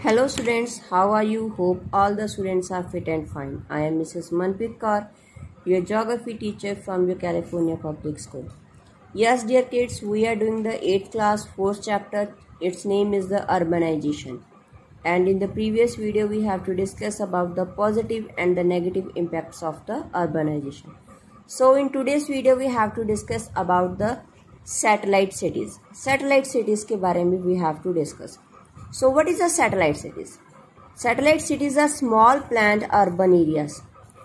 Hello students, how are you? Hope all the students are fit and fine. I am Mrs. Manpreet Kaur, your geography teacher from your California Public School. Yes, dear kids, we are doing the 8th class 4th chapter. Its name is the urbanization. And in the previous video, we have to discuss about the positive and the negative impacts of the urbanization. So in today's video, we have to discuss about the satellite cities. Satellite cities के बारे में we have to discuss. So, what is a satellite cities? Satellite cities are small planned urban areas.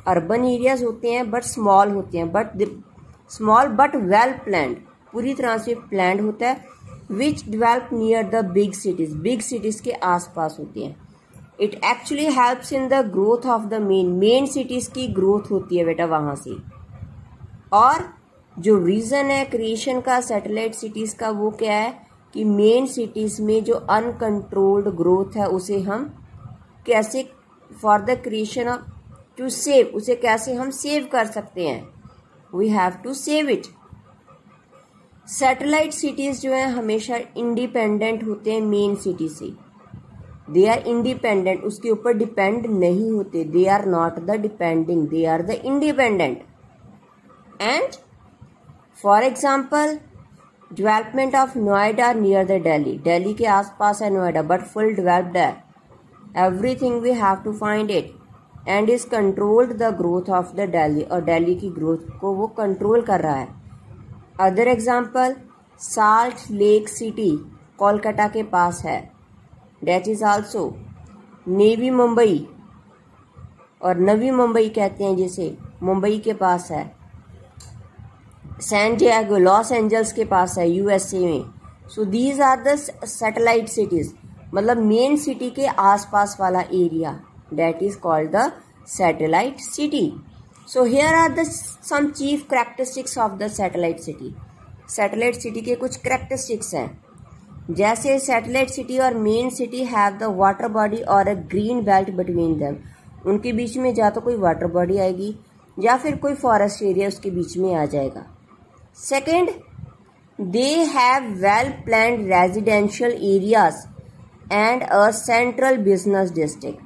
Urban areas होते हैं but small होते हैं. But small but well planned पूरी तरह से प्लान्ड होता है which develop near the big cities big cities के आसपास होती हैं. It actually helps in the growth of the main main cities की ग्रोथ होती है बेटा वहाँ से. और जो रीजन है क्रिएशन का सैटेलाइट सिटीज़ का, वो क्या है? कि मेन सिटीज़ में जो अनकंट्रोल्ड ग्रोथ है, उसे हम कैसे for the creation of to save उसे कैसे हम सेव कर सकते हैं? We have to save it satellite cities जो है, हमेशा इंडिपेंडेंट होते हैं मेन सिटी से. दे आर इंडिपेंडेंट उसके ऊपर डिपेंड नहीं होते. They are not the depending they are the independent and for example development of Noida near the Delhi Delhi के आसपास है नोएडा बट फुल डेवलप्ड है everything we have to find it and is controlled the growth of the Delhi और डेली की growth को वो control कर रहा है. Other example Salt lake city Kolkata के पास है. That is also Navi Mumbai और नवी मुंबई कहते हैं जिसे मुंबई के पास है. सैन डियागो लॉस एंजल्स के पास है यूएसए में। So these are the satellite cities मतलब मेन सिटी के आसपास वाला area that is called the satellite city so here are the some chief characteristics of the satellite city satellite city के कुछ करेक्टरिस्टिक्स हैं। जैसे सैटेलाइट सिटी और main city have the water body और a green belt between them उनके बीच में या तो कोई वाटर बॉडी आएगी, या फिर कोई फॉरेस्ट एरिया उसके बीच में आ जाएगा। Second they have well plan residential areas and a central business district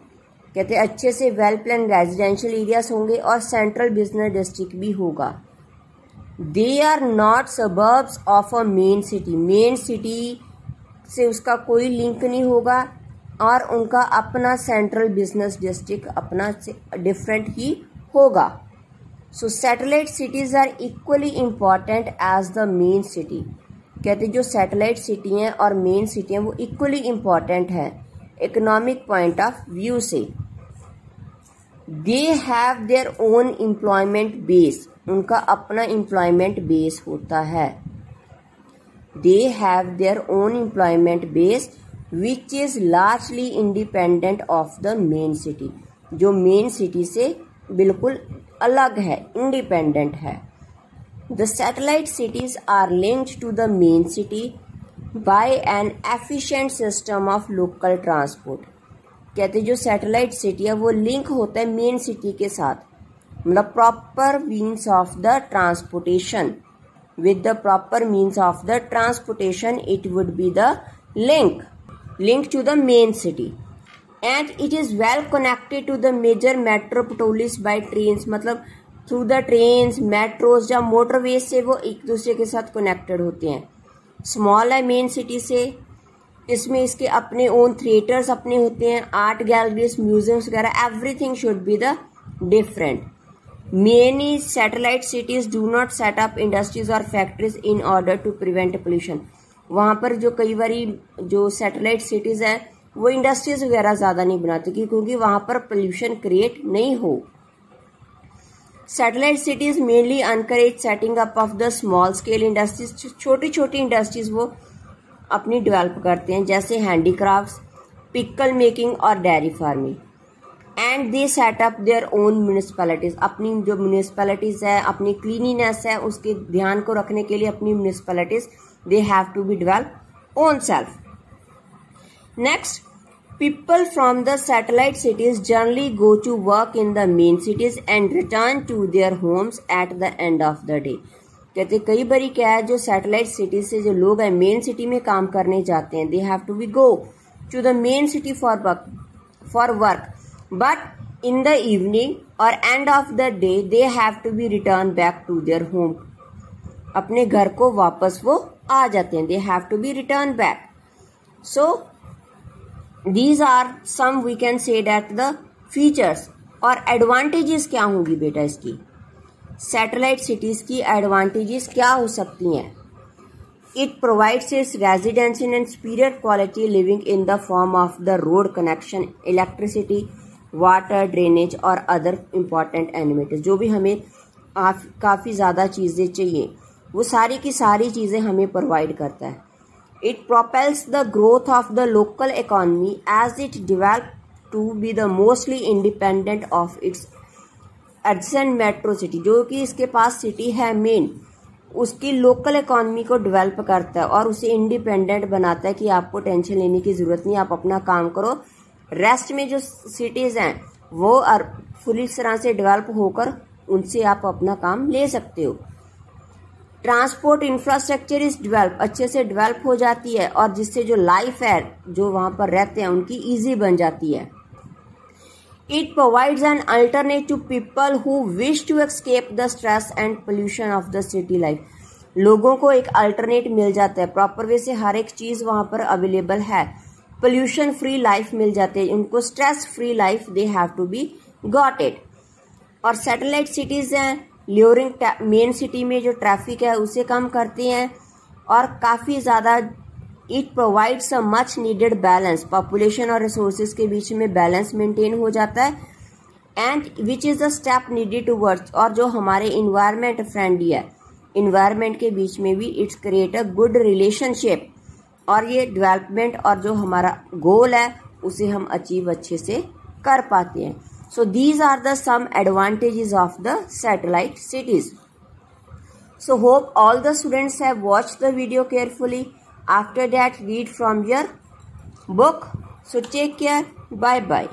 कहते हैं, अच्छे से वेल प्लान रेजिडेंशियल एरियाज़ होंगे और सेंट्रल बिज़नेस डिस्ट्रिक्ट भी होगा। They are not suburbs of a main city main city से उसका कोई लिंक नहीं होगा और उनका अपना सेंट्रल बिज़नेस डिस्ट्रिक्ट अपना डिफरेंट ही होगा। So satellite cities are equally important as the main city कहते जो सैटेलाइट सिटी हैं और मेन सिटी हैं, वो इक्वली इंपॉर्टेंट है. इकोनॉमिक पॉइंट ऑफ़ व्यू से. They have their own employment base उनका अपना एम्प्लॉयमेंट बेस होता है. They have their own employment base which is largely independent of the main city जो मेन सिटी से बिल्कुल अलग है इंडिपेंडेंट है। The satellite cities are linked to the main city by an efficient system of local transport कहते जो satellite city है, वो लिंक होता है मेन सिटी के साथ। मतलब proper means of the transportation with the proper means of the transportation it would be the link link to the main city and it is well connected to the major metropolis by trains मतलब through the trains metros या motorways से वो एक दूसरे के साथ connected होते हैं। स्मॉल है मेन सिटी से। इसमें इसके अपने ओन थिएटर्स अपने होते हैं। आर्ट गैलरीज म्यूजियम्स वगैरह everything should be the different many satellite cities do not set up industries और factories in order to prevent pollution वहाँ पर जो कई बार जो सैटेलाइट सिटीज़ है वो इंडस्ट्रीज़ वगैरह ज़्यादा नहीं बनाती क्योंकि वहाँ पर पोल्यूशन क्रिएट नहीं हो। Satellite cities mainly encourage setting up of the small scale industries छोटी छोटी इंडस्ट्रीज़ वो अपनी डेवलप करते हैं जैसे हैंडीक्राफ्ट पिकल मेकिंग और dairy farming and they set up their own municipalities अपनी जो म्यूनिसपैलिटीज है अपनी क्लीनिनेस है उसके ध्यान को रखने के लिए अपनी municipalities they have to be develop own self Next, people from the satellite cities generally go to work in the main cities and return to their homes at the end of the day कहते कई बार क्या है, जो satellite cities से जो लोग हैं main city में काम करने जाते हैं they have to be go to the main city for work for work but in the evening और end of the day they have to be return back to their home अपने घर को वापस वो आ जाते हैं they have to be return back so these are some we can say that the features और एडवांटेजेस क्या होंगी बेटा इसकी? सैटेलाइट सिटीज़ की एडवांटेजेस क्या हो सकती हैं? It provides its residents in superior quality living in the form of the road connection, electricity, water drainage और अदर इंपॉर्टेंट एनिमेटर्स जो भी हमें काफ़ी ज़्यादा चीज़ें चाहिए। वो सारी की सारी चीज़ें हमें प्रोवाइड करता है। It propels the growth of the local economy as it develop to be the mostly independent of its adjacent metro city जो कि इसके पास सिटी है मेन उसकी लोकल इकॉनमी को डेवलप करता है और उसे इंडिपेंडेंट बनाता है कि आपको टेंशन लेने की ज़रूरत नहीं, आप अपना काम करो। रेस्ट में जो सिटीज़ हैं, वो फुली तरह से डेवलप होकर उनसे आप अपना काम ले सकते हो। ट्रांसपोर्ट इंफ्रास्ट्रक्चर इज़ डेवलप अच्छे से डेवलप हो जाती है और जिससे जो लाइफ है, जो वहाँ पर रहते हैं, उनकी इजी बन जाती है। It provides an alternate to people who wish to escape the stress and pollution of the city life. लोगों को एक अल्टरनेट मिल जाता है। प्रॉपर वे से हर एक चीज़ वहाँ पर अवेलेबल है। पोल्यूशन फ्री लाइफ मिल जाती है। उनको stress free life they have to be got it और सैटेलाइट सिटीज़ हैं। ल्योरिंग मेन सिटी में जो ट्रैफ़िक है, उसे कम करते हैं और काफ़ी ज़्यादा it provides a much needed balance population और रिसोर्सेज के बीच में बैलेंस मेंटेन हो जाता है and which is the step needed to work और जो हमारे इन्वायरमेंट फ्रेंडली है. इन्वायरमेंट के बीच में भी it's create a good relationship और ये डेवलपमेंट और जो हमारा गोल है, उसे हम अचीव अच्छे से कर पाते हैं। So these are the some advantages of the satellite cities. So hope all the students have watched the video carefully. After that read from your book. So take care. Bye bye.